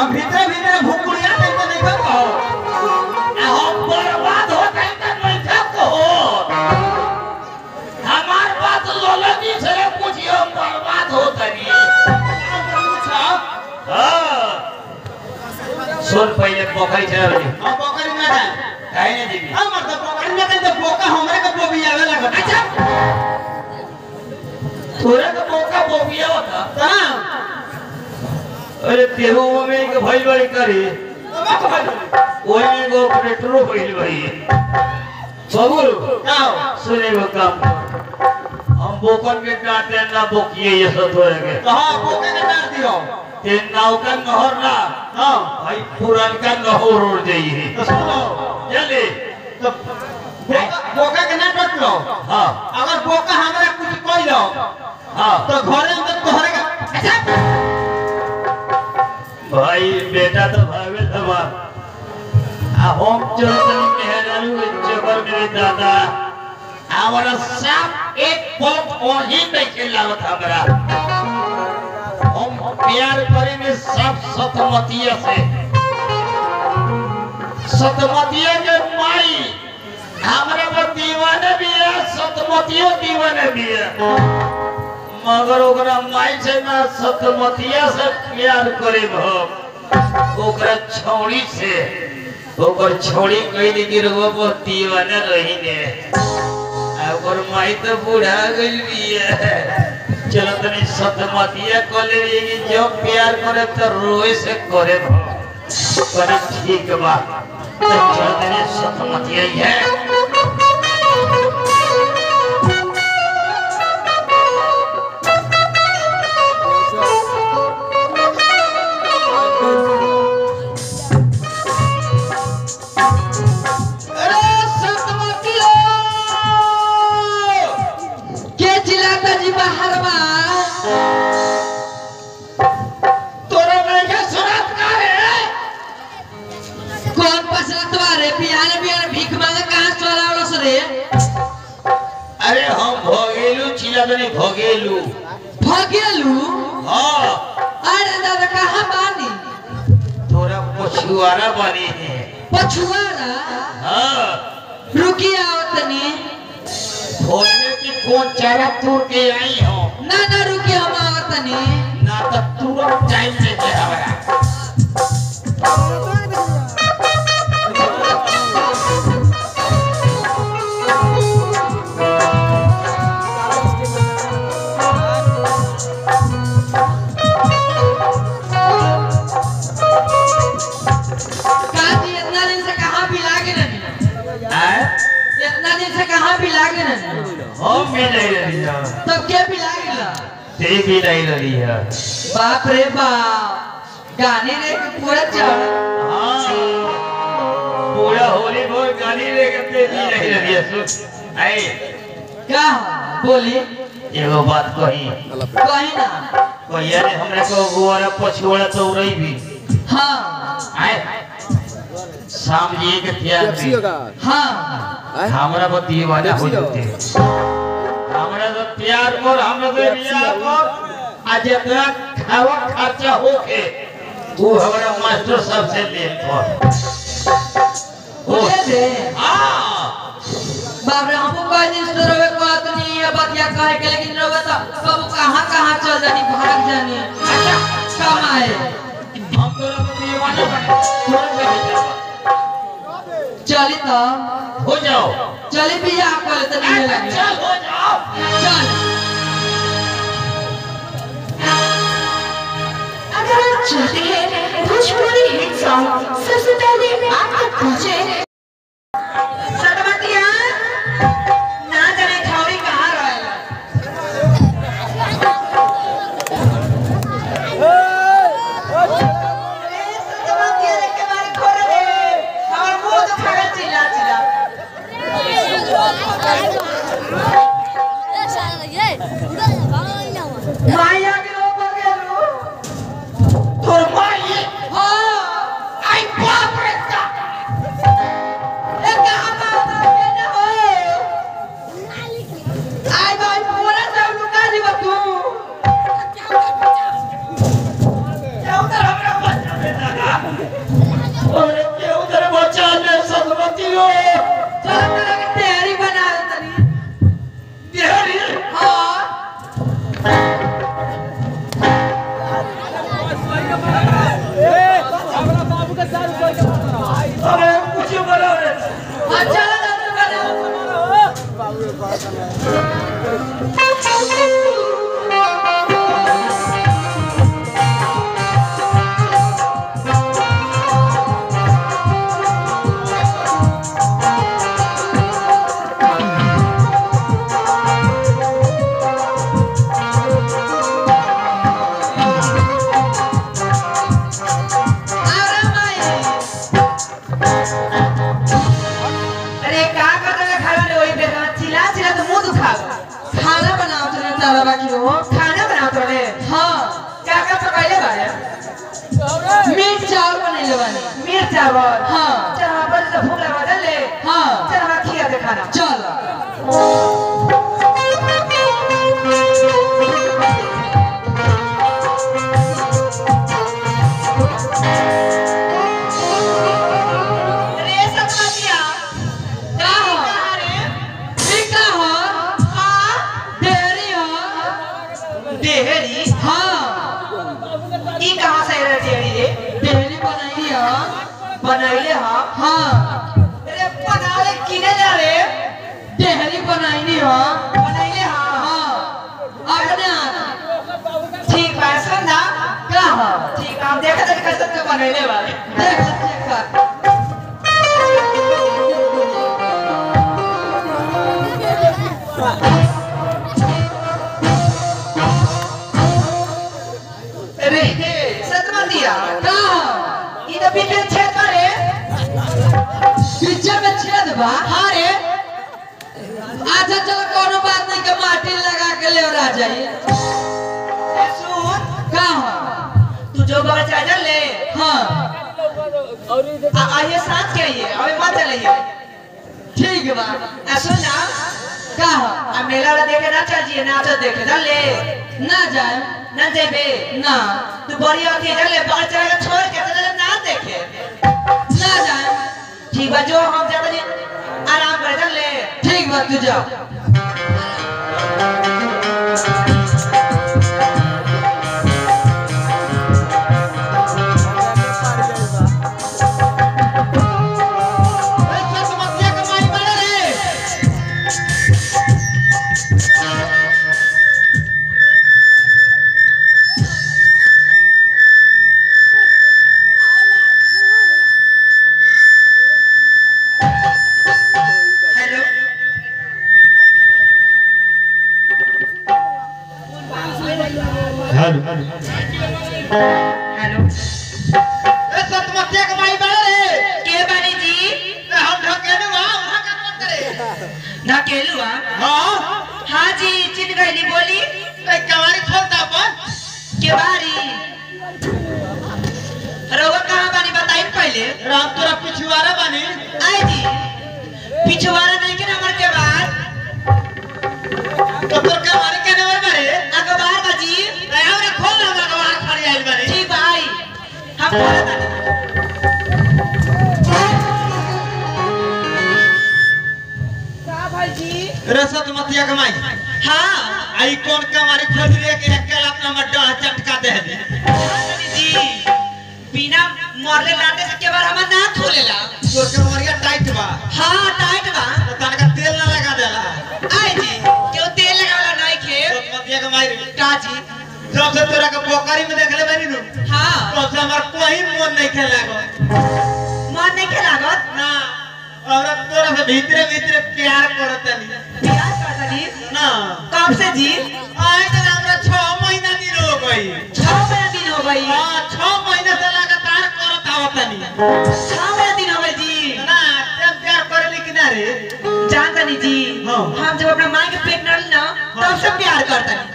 अब भीतर भीतर भूकुड़िया तक तो नहीं कहो हम बर्बाद हो गए तो नहीं था कहो हमार बात लोलनी से पूछियो हम बर्बाद हो तनी हाँ सुन पहले पोखरी चल रही अब पोखरी में है काहे नहीं दीदी अब मत पोखरी में तो पोका हमरे के पोबी आवे लगा अच्छा तोरा का मौका बोबिया होता कहाँ अरे तेहू में एक भाई बड़ी करी। कहलो में एगो ऑपरेटरो भइल भाई बबुल आओ। सुने को काम। हम बोकन के काटे ना बोकिए ये सब तोरे के। कहाँ पोके के डाल दियो ते नाव का नहर ना। हाँ। भाई पुरान का नहर उड़ जाइए तो सुनो। चले। तो बोका के ना टट लो। हाँ। अगर बोका हमरा कुछ कइलो हाँ। तो घरे अंदर तोहरे का अच्छा। भाई, बेटा तो भावे हमार आ, हम चलतनी मेहरारू के चक्कर मेरे दादा। हमारा सब एक पल वही नहीं लागत हमरा हम प्यार करे में सब सतमतिया से। सतमतिया के माई, हमरा पर दीवाने भी है, सतमतियो दीवाने भी है। मगर ओकरा माई से ना सतमतिया से प्यार करे भम ओकरा छौड़ी से, ओकर छौड़ी कह दी कि रहो वो दीवाना रही ने आ ओकर माई तो बूढ़ा गइल बिया। चलो तनी सतमतिया कले कि जो प्यार करे तो रोए से करे भम करे ठीक बा। तो चलो तनी सतमतिया है अरे हम भोगेलू चिला बने भोगेलू। भगेलू? हाँ। अरे दादा कहाँ बानी? तोरा पछुआरा बने हैं। पछुआरा? हाँ। की कौन चारा तोड़ के आई हो? ना ना रुकी हम आओ तनी। ना तो तुरंत टाइम से दे हमारा इतना दिन से कहाँ भी लागे नहीं आए? इतना दिन से भी लागे भी नहीं रही है। लागे है बाप रे बाप गाने रे के पूरा चढ़ हाँ। पूरा होली बोल गाली लेकर ते भी नहीं रही है सुन। आए का बोली एगो बात कही। कहीं ना। कहिया ने हमरा को गोरा पछुआरा तो रही भी। हाँ। आए। शाम जी के त्याग भी। हाँ। हमरा पर दीवाना हो जाते। हमरा तो प्यार कर हमरा तो बियाह कर आ जितना खावा खर्चा होके वो हमरा मास्टर साहब से ले कर बोले दे हाँ। बाप रे हमको कोई दिन से रोवे कहत नहीं ये बात या कहे के लेकिन रोवे तो कब कहाँ कहाँ चल जानी भाग जानी। अच्छा कमाए हम तो दीवाना बने हो जाओ चली तो। हो जाओ। चली बियाह कर तो नहीं लगे चल हो जाओ। चल। अगर आप चाहते हैं भोजपुरी हिट सॉन्ग। सबसे पहले आप तक पहुँचे Yes. रहा बाकी हो खाना बनाओ तोड़े हाँ। क्या क्या पकाइले बारे मीट चावल बने बनेले बारे मीट चावल। हाँ। चावल भूख लगा दे ले। हाँ। चल हम खिया दे खाना। चल। बनैले हाँ। हाँ। रे बनाले किने जा रे डेहरी बनाई हो। बनैले हाँ। हाँ। अपने हाथ ठीक बा सुन ना का हो? ठीक हम देखा थे कैसे तो बनैले वाले। देख चेक कर रे सतमतिया का हो? ई तो में छेद बा। हाँ रे अच्छा चलो कोनो बात नहीं के माटी लगा के ले आ जाइए सुन। का तू जो चला जा ले। हाँ। आ आइए साथ के आइए अबे मत चलिए ठीक बा। सुन ना। का आ मेला वाला देखे ना चल जिए नाचो देखे चल ले। ना जाए। ना जेबे ना। तू बड़ी अथी ले बगल चला के छोड़ के ठीक बा तू हेलो ए सतमतिया के माई बड़े रे के बानी जी? हम ढकेलू आ वहाँ का करे? ढकेलुआ हाँ? हाँ? जी चिन गईली बोली। ए कवारी खोलता अपन। के बारी? रउआ कहाँ बानी बताई पहले। राम तोरा पिछुआरा बानी। आई जी। पिछवाड़ा हम बोला था का भाई जी रे सतमतिया के माई हाँ आई कौन कवारी खोल रे के अकेला अपना मड्डा चटका दे। दे जी बिना मरले लाटे से के बार हमार ना खोलेला तोर कवारिया टाइट बा। हाँ टाइट बा। तो तनका तेल ना लगा देला। आई जी क्यों तेल लगावला नहीं के माई रे। का जी जब से तोरा के पोखरी में देखले बानी नु? हाँ। तब से हमार कोई मन नहीं खेला गो मन नहीं के लागत? ना। और तोरा से भीतरे भीतरे प्यार करतनी। प्यार करता जी ना। कब से जी? आज तक हमरा 6 महीना दिन हो गई। छह महीना दिन हो गई। हाँ 6 महीना से लगातार करत आवतनी। छह महीना दिन हो गई जी। ना जब प्यार करेली कि ना रे? जानता नहीं जी। हाँ। हम जब अपना माँ के पेट नल ना तब से प्यार करता नहीं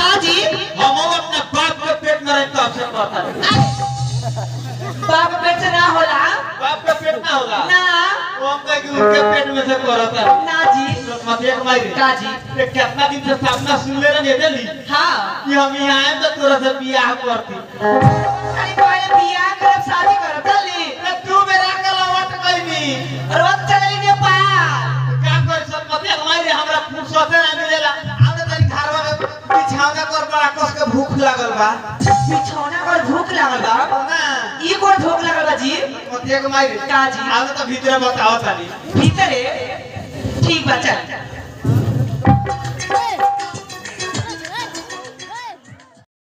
हाँ जी हम अपने बाप के पेट में रही तब से करतरी बाप पेट से ना होला? बाप का पेट ना होला। ना। वो हम कह कि उनके पेट में से करता ना जी। मतिया के माई का जी? ये कितना दिन से सामना सुन ले रहे देली? हाँ। कि हम यहाँ आए तो तोरा से बियाह करती। खाली पहले बियाह करब शादी करब। चली तू मेरा के लौट गईनी रोज चली बड़ा कस के भूख लागल बा बिछौना पर भूख लागल बा ना ई कोन भूख लागल बा जी मतिया के माई का जी आवे तो भीतर बताओ तनी भीतरे ठीक बा चल